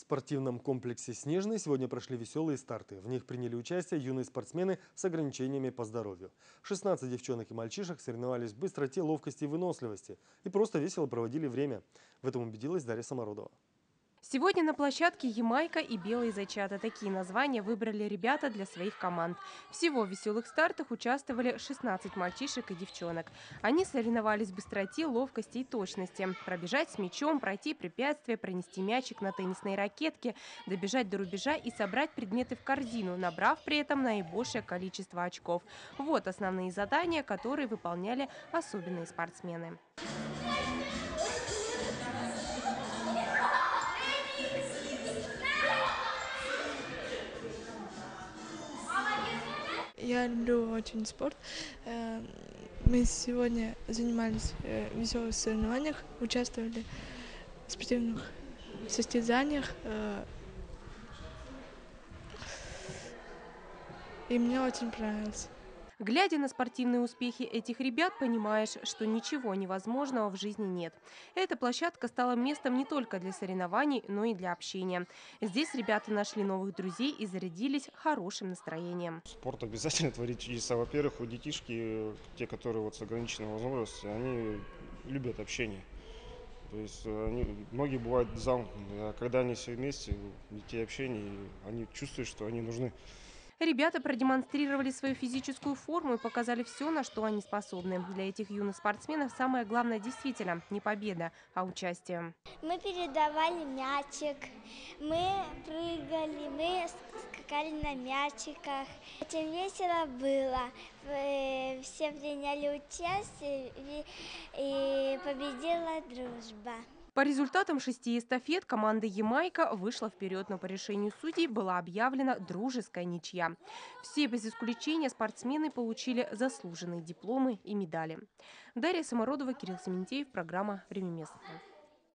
спортивном комплексе «Снежный» сегодня прошли веселые старты. В них приняли участие юные спортсмены с ограничениями по здоровью. 16 девчонок и мальчишек соревновались в быстроте, ловкости и выносливости и просто весело проводили время. В этом убедилась Дарья Самородова. Сегодня на площадке «Ямайка» и «Белые зайчата». Такие названия выбрали ребята для своих команд. Всего в веселых стартах участвовали 16 мальчишек и девчонок. Они соревновались в быстроте, ловкости и точности. Пробежать с мячом, пройти препятствия, пронести мячик на теннисной ракетке, добежать до рубежа и собрать предметы в корзину, набрав при этом наибольшее количество очков. Вот основные задания, которые выполняли особенные спортсмены. Я люблю очень спорт. Э, мы сегодня занимались э, в веселых соревнованиях, участвовали в спортивных состязаниях. Э, и мне очень понравилось. Глядя на спортивные успехи этих ребят, понимаешь, что ничего невозможного в жизни нет. Эта площадка стала местом не только для соревнований, но и для общения. Здесь ребята нашли новых друзей и зарядились хорошим настроением. Спорт обязательно творит чудеса. Во-первых, у детишки, те, которые вот с ограниченной возрастом, они любят общение. То есть они, многие бывают замкнуты, а когда они все вместе, детей общение, они чувствуют, что они нужны. Ребята продемонстрировали свою физическую форму и показали все, на что они способны. Для этих юных спортсменов самое главное действительно не победа, а участие. Мы передавали мячик, мы прыгали, мы скакали на мячиках. Очень весело было. Все приняли участие и победила дружба. По результатам шести эстафет команда «Ямайка» вышла вперед, но по решению судей была объявлена дружеская ничья. Все без исключения спортсмены получили заслуженные дипломы и медали. Дарья Самородова, Кирилл Сементеев, программа «Время местное».